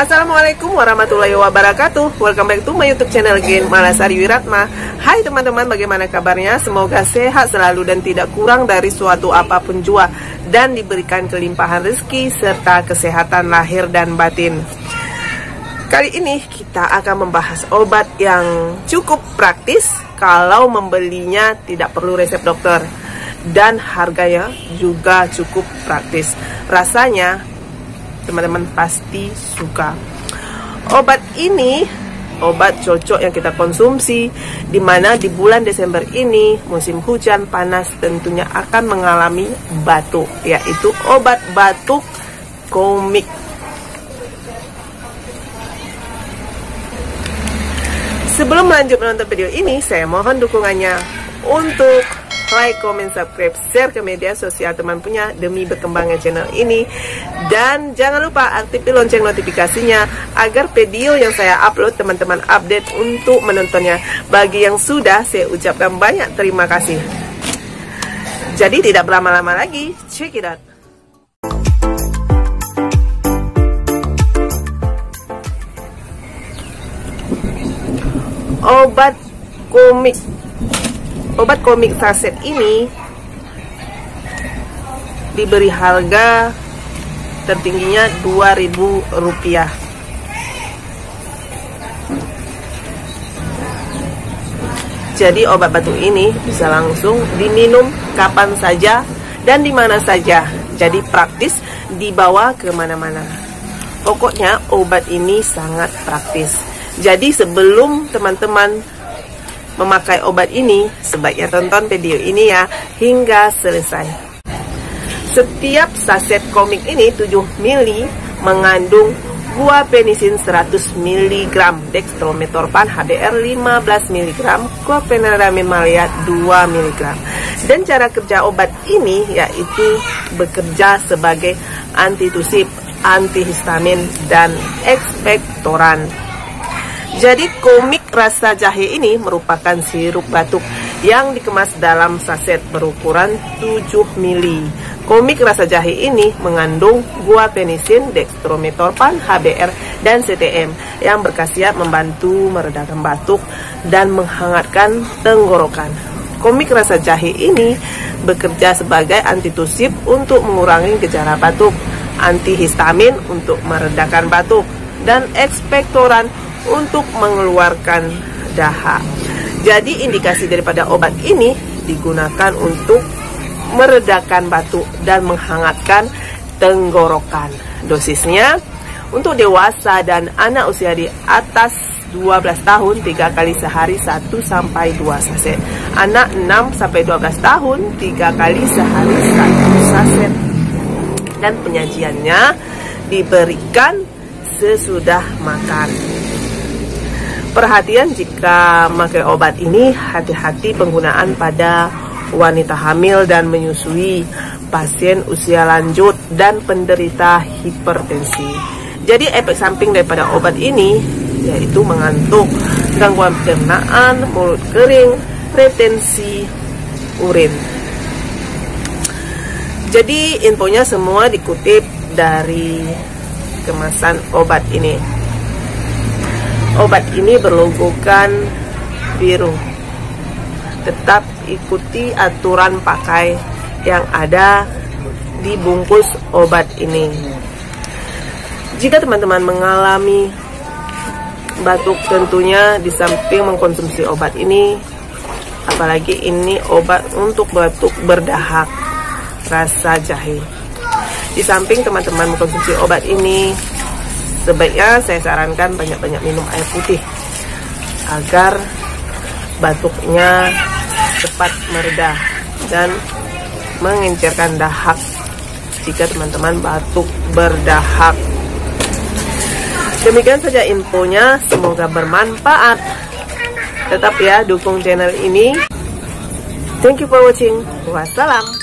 Assalamualaikum warahmatullahi wabarakatuh. Welcome back to my youtube channel again Malasari Wiratma. Hai teman-teman bagaimana kabarnya? Semoga sehat selalu dan tidak kurang dari suatu apa pun jua Dan diberikan kelimpahan rezeki Serta kesehatan lahir dan batin. Kali ini kita akan membahas obat yang cukup praktis Kalau membelinya tidak perlu resep dokter. Dan harganya juga cukup praktis. Rasanya teman-teman pasti suka. Obat ini obat cocok yang kita konsumsi di mana di bulan Desember ini musim hujan panas tentunya akan mengalami batuk yaitu obat batuk komik. Sebelum lanjut menonton video ini, saya mohon dukungannya untuk like, comment, subscribe, share ke media sosial teman punya demi berkembangnya channel ini. Dan jangan lupa aktifkan lonceng notifikasinya agar video yang saya upload teman-teman update untuk menontonnya. Bagi yang sudah, saya ucapkan banyak terima kasih. Jadi tidak berlama-lama lagi, check it out. Obat komik Obat komik saset ini diberi harga tertingginya 2000 rupiah. Jadi obat batuk ini bisa langsung diminum kapan saja dan di mana saja. Jadi praktis dibawa ke mana-mana pokoknya obat ini sangat praktis. Jadi sebelum teman-teman memakai obat ini, sebaiknya tonton video ini ya hingga selesai. Setiap saset komik ini 7 mili mengandung buah penisin 100 mg, dextrometorphan HDR 15 mg, clofenaramin maleat 2 mg. Dan cara kerja obat ini yaitu bekerja sebagai antitusif, antihistamin, dan ekspektoran jadi komik rasa jahe ini merupakan sirup batuk yang dikemas dalam saset berukuran 7 mili. Komik rasa jahe ini mengandung guafenisin, dextrometorphan, HBr, dan CTM yang berkhasiat membantu meredakan batuk dan menghangatkan tenggorokan. Komik rasa jahe ini bekerja sebagai antitusif untuk mengurangi gejala batuk, antihistamin untuk meredakan batuk, dan ekspektoran untuk mengeluarkan dahak. Jadi indikasi daripada obat ini digunakan untuk meredakan batuk dan menghangatkan tenggorokan. Dosisnya untuk dewasa dan anak usia di atas 12 tahun 3 kali sehari 1 sampai 2 saset. Anak 6 sampai 12 tahun 3 kali sehari 1 saset. Dan penyajiannya diberikan sesudah makan. Perhatian jika memakai obat ini, hati-hati penggunaan pada wanita hamil dan menyusui, pasien usia lanjut, dan penderita hipertensi. Jadi efek samping daripada obat ini yaitu mengantuk, gangguan pencernaan, mulut kering, retensi urin. Jadi infonya semua dikutip dari kemasan obat ini. Obat ini berlogokan biru. Tetap ikuti aturan pakai yang ada di bungkus obat ini. Jika teman-teman mengalami batuk tentunya di samping mengkonsumsi obat ini apalagi ini obat untuk batuk berdahak rasa jahe. Di samping teman-teman mengkonsumsi obat ini sebaiknya saya sarankan banyak-banyak minum air putih agar batuknya cepat meredah dan mengencerkan dahak jika teman-teman batuk berdahak. Demikian saja infonya semoga bermanfaat. Tetap ya dukung channel ini. Thank you for watching. Wassalam